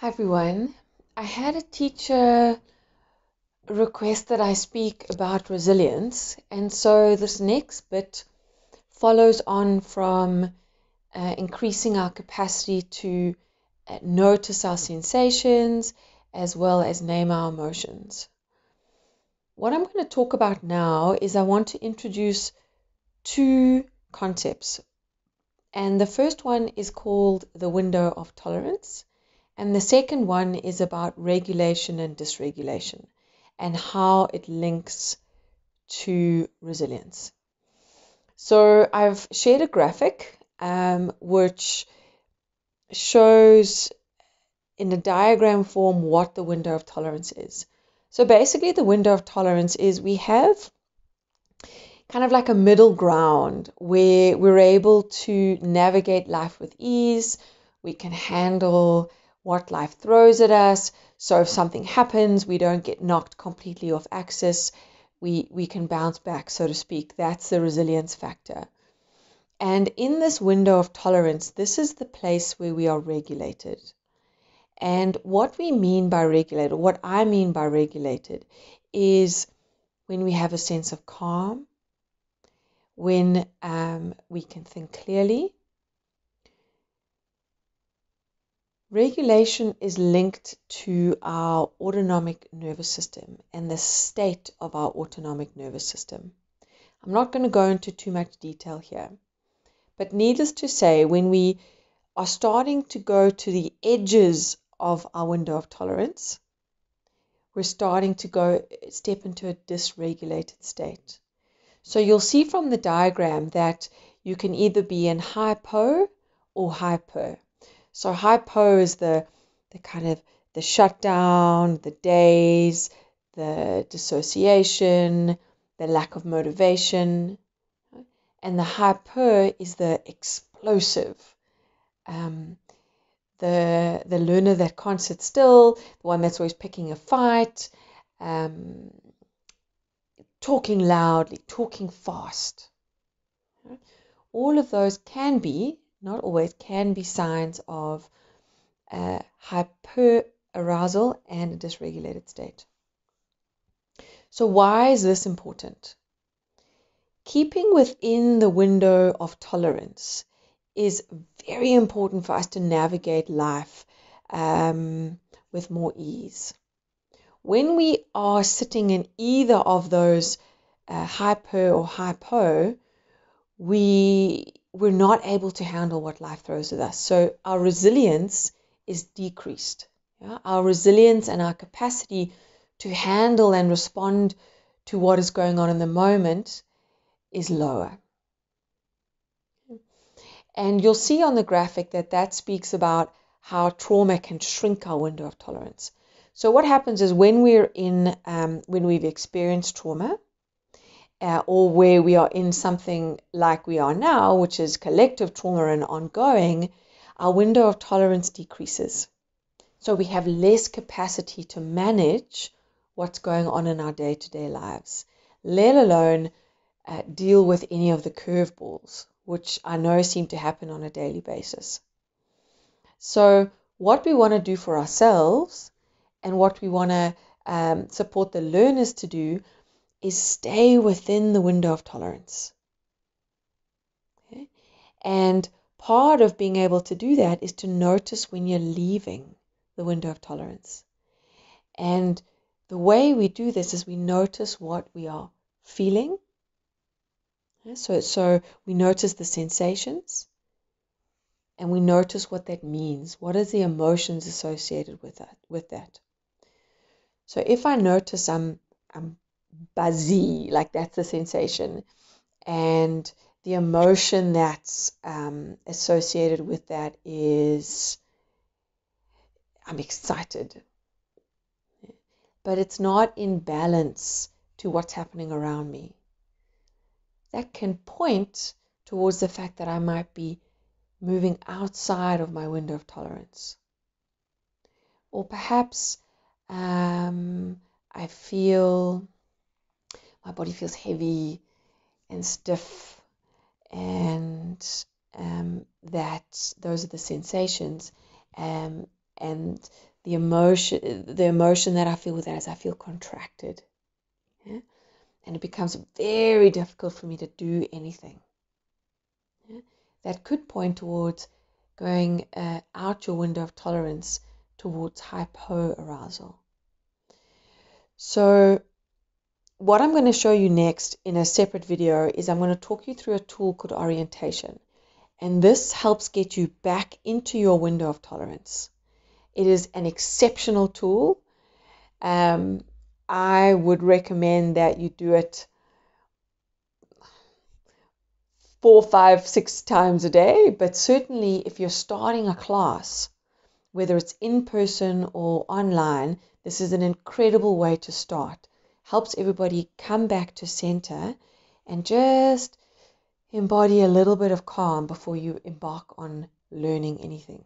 Hi everyone. I had a teacher request that I speak about resilience, and so this next bit follows on from uh, increasing our capacity to uh, notice our sensations as well as name our emotions. What I'm going to talk about now is I want to introduce two concepts. And the first one is called the window of tolerance, and the second one is about regulation and dysregulation and how it links to resilience. So I've shared a graphic um, which shows in a diagram form what the window of tolerance is. So basically, the window of tolerance is we have kind of like a middle ground where we're able to navigate life with ease. We can handle what life throws at us. So if something happens, we don't get knocked completely off axis. We, we can bounce back, so to speak. That's the resilience factor. And in this window of tolerance, this is the place where we are regulated. And what we mean by regulated, what I mean by regulated, is when we have a sense of calm, when um, we can think clearly, Regulation is linked to our autonomic nervous system and the state of our autonomic nervous system. I'm not going to go into too much detail here, but needless to say, when we are starting to go to the edges of our window of tolerance, we're starting to go step into a dysregulated state. So you'll see from the diagram that you can either be in hypo or hyper. So hypo is the the kind of the shutdown, the daze, the dissociation, the lack of motivation, and the hyper is the explosive. Um, the the learner that can't sit still, the one that's always picking a fight, um, talking loudly, talking fast. All of those can be not always, can be signs of uh, hyperarousal and a dysregulated state. So, why is this important? Keeping within the window of tolerance is very important for us to navigate life um, with more ease. When we are sitting in either of those uh, hyper or hypo, we we're not able to handle what life throws at us. So our resilience is decreased. Yeah? Our resilience and our capacity to handle and respond to what is going on in the moment is lower. And you'll see on the graphic that that speaks about how trauma can shrink our window of tolerance. So what happens is when we're in, um, when we've experienced trauma, uh, or where we are in something like we are now, which is collective trauma and ongoing, our window of tolerance decreases. So we have less capacity to manage what's going on in our day to day lives, let alone uh, deal with any of the curveballs, which I know seem to happen on a daily basis. So, what we want to do for ourselves and what we want to um, support the learners to do is stay within the window of tolerance. Okay? And part of being able to do that is to notice when you're leaving the window of tolerance. And the way we do this is we notice what we are feeling. So, so we notice the sensations and we notice what that means. What are the emotions associated with that? With that. So if I notice I'm I'm buzzy, like that's the sensation. And the emotion that's um, associated with that is I'm excited. But it's not in balance to what's happening around me. That can point towards the fact that I might be moving outside of my window of tolerance. Or perhaps um, I feel my body feels heavy and stiff, and um, that those are the sensations. Um, and the emotion the emotion that I feel with that is I feel contracted. Yeah? And it becomes very difficult for me to do anything. Yeah? That could point towards going uh, out your window of tolerance towards hypoarousal. So what I'm going to show you next in a separate video is I'm going to talk you through a tool called orientation. And this helps get you back into your window of tolerance. It is an exceptional tool. Um, I would recommend that you do it four, five, six times a day. But certainly, if you're starting a class, whether it's in person or online, this is an incredible way to start helps everybody come back to center and just embody a little bit of calm before you embark on learning anything.